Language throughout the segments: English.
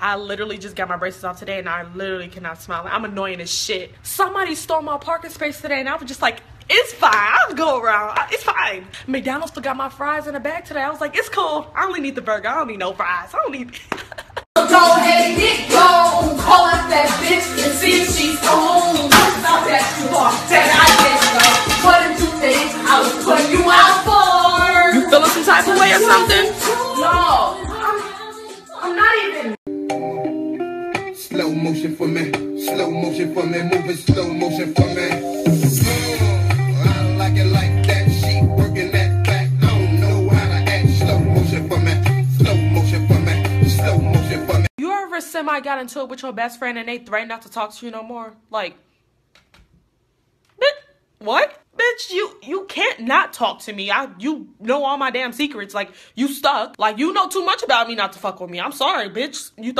I literally just got my braces off today and I literally cannot smile. I'm annoying as shit. Somebody stole my parking space today and I was just like, it's fine. I'll go around. It's fine. McDonald's forgot my fries in the bag today. I was like, it's cool. I only need the burger. I don't need no fries. I don't need. Go ahead and get gone. Call up that bitch and see if she's home. Stop that you are. That I guess so. What did you think I was putting you out for? You feeling some type of way or something? No. Slow motion for me, slow motion for me, moving slow motion for me. You ever semi got into it with your best friend and they threatened not to talk to you no more? Like, bitch, what? Bitch, you you can't not talk to me. I you know all my damn secrets. Like you stuck. Like you know too much about me not to fuck with me. I'm sorry, bitch. You. Th-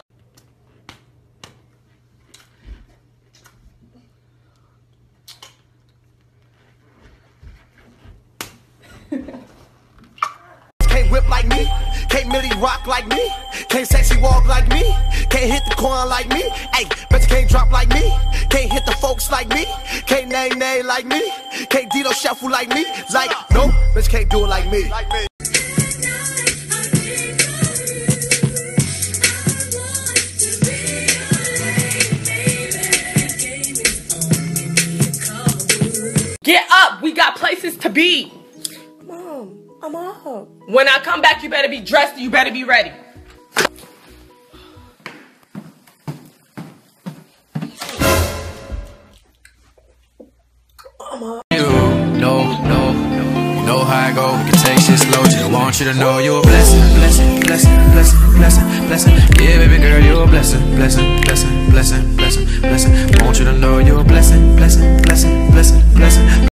Can't whip like me, can't Milly rock like me, can't sexy walk like me, can't hit the quan like me, hey, bet you can't drop like me, can't hit the folks like me, can't nay nay like me, can't Dito shuffle like me, like no, bitch can't do it like me. Get up. We got places to be. Mom, I'm up. When I come back, you better be dressed. You better be ready. you. No, no, no. You know how I go. We can take shit slow. Just want you to know you're a blessing, blessing, blessing, blessing, blessing, blessing. Yeah, baby girl, you're a blessing, blessing, blessing, blessing, blessing, blessing. Want you to know you're a blessing, blessing, blessing, blessing, blessing.